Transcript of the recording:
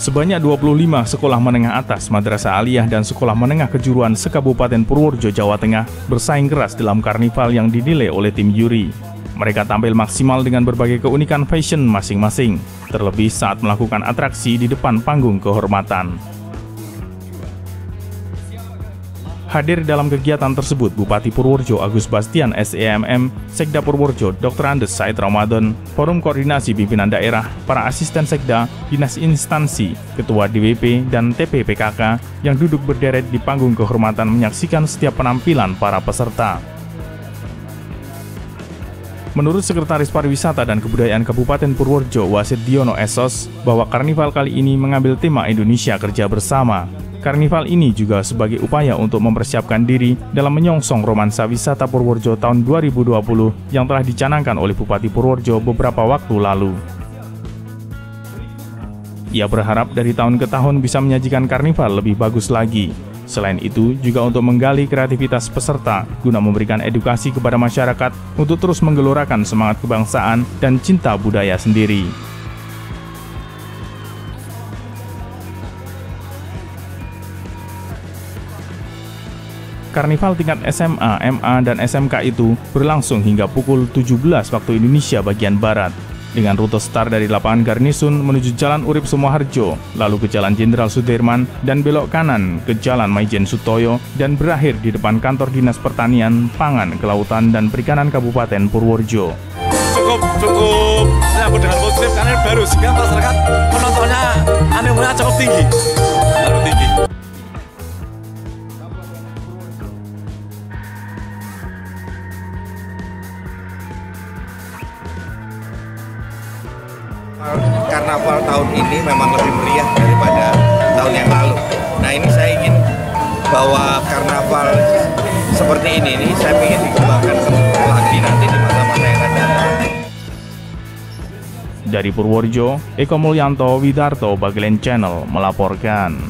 Sebanyak 25 sekolah menengah atas, madrasah aliyah dan sekolah menengah kejuruan sekabupaten Purworejo, Jawa Tengah bersaing keras dalam karnival yang dinilai oleh tim juri. Mereka tampil maksimal dengan berbagai keunikan fashion masing-masing, terlebih saat melakukan atraksi di depan panggung kehormatan. Hadir dalam kegiatan tersebut Bupati Purworejo Agus Bastian SEMM, Sekda Purworejo Dr. Andes Said Ramadan, Forum Koordinasi Pimpinan Daerah, para asisten Sekda, dinas instansi, ketua DWP, dan TPPKK yang duduk berderet di panggung kehormatan menyaksikan setiap penampilan para peserta. Menurut Sekretaris Pariwisata dan Kebudayaan Kabupaten Purworejo Wasid Diono Esos, bahwa karnival kali ini mengambil tema Indonesia Kerja Bersama, Karnival ini juga sebagai upaya untuk mempersiapkan diri dalam menyongsong romansa wisata Purworejo tahun 2020 yang telah dicanangkan oleh Bupati Purworejo beberapa waktu lalu. Ia berharap dari tahun ke tahun bisa menyajikan karnival lebih bagus lagi. Selain itu, juga untuk menggali kreativitas peserta guna memberikan edukasi kepada masyarakat untuk terus menggelorakan semangat kebangsaan dan cinta budaya sendiri. Karnival tingkat SMA, MA, dan SMK itu berlangsung hingga pukul 17 waktu Indonesia bagian Barat. Dengan rute start dari lapangan Garnisun menuju Jalan Urip Sumoharjo, lalu ke Jalan Jenderal Sudirman, dan belok kanan ke Jalan Maijen Sutoyo, dan berakhir di depan kantor Dinas Pertanian, Pangan, Kelautan, dan Perikanan Kabupaten Purworejo. Cukup, cukup menyambut dengan positif karena baru sehingga masyarakat penontonnya animunya cukup tinggi. Karnaval tahun ini memang lebih meriah daripada tahun yang lalu. Nah ini saya ingin bahwa karnaval seperti ini, ini saya ingin dikembangkan lagi nanti di masa-masa yang akan datang. Dari Purworejo, Eko Mulyanto Widarto Bagelen Channel melaporkan.